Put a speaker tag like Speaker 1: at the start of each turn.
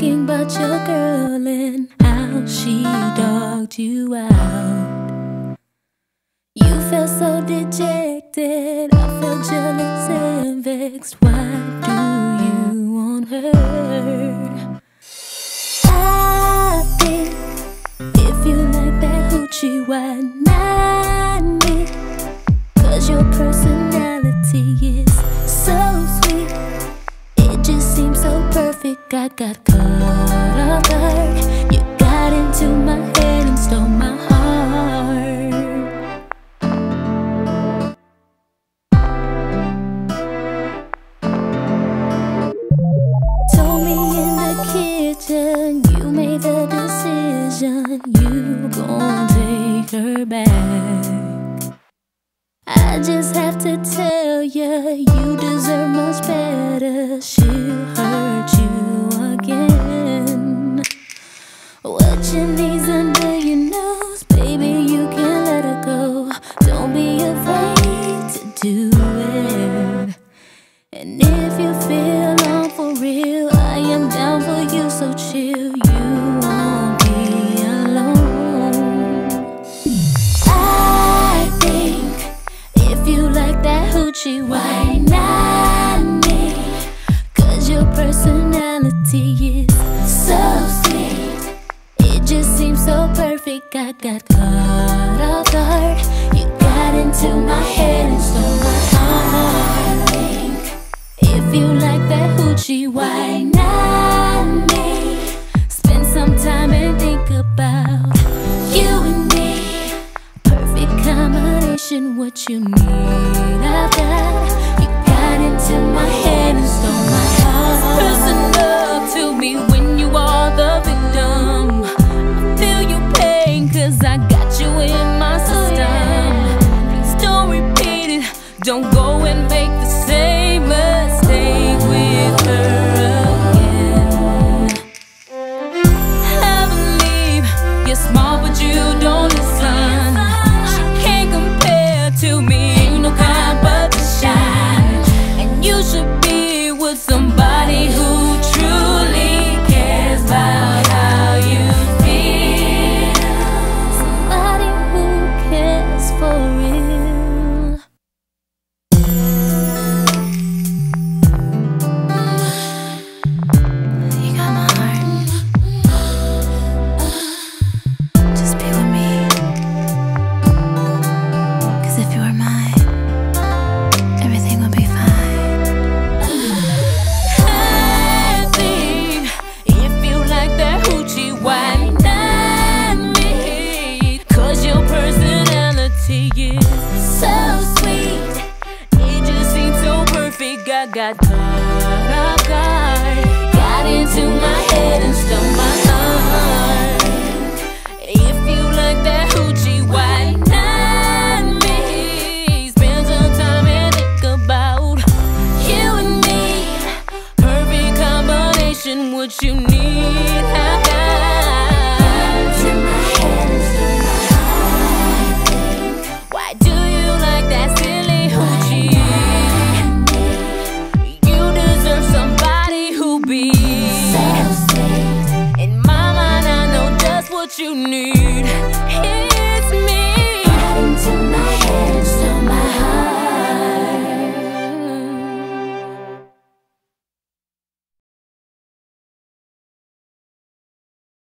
Speaker 1: talking about your girl and how she dogged you out. You felt so dejected, I felt jealous and vexed. Why do you want her? I think if you like that hoochie, why not me? Cause your personality is so sweet. It just seems so perfect. I got caught off guard. You got into my head and stole my heart. In the kitchen you made the decision. You gon' take her back. I just have to tell ya, you deserve much better. She'll hurt you again. You need's under your nose, baby, you can let her go. Don't be afraid to do it. And if you feel I got caught off guard. You got into my head and stole my heart. If you like that hoochie, why not me? Spend some time and think about you and me. Perfect combination, what you need. Don't repeat it, don't go got off guard. Got into my head and stole my heart. If you like that hoochie, why not me? Spend some time and think about you and me. Perfect combination, what you need. you need.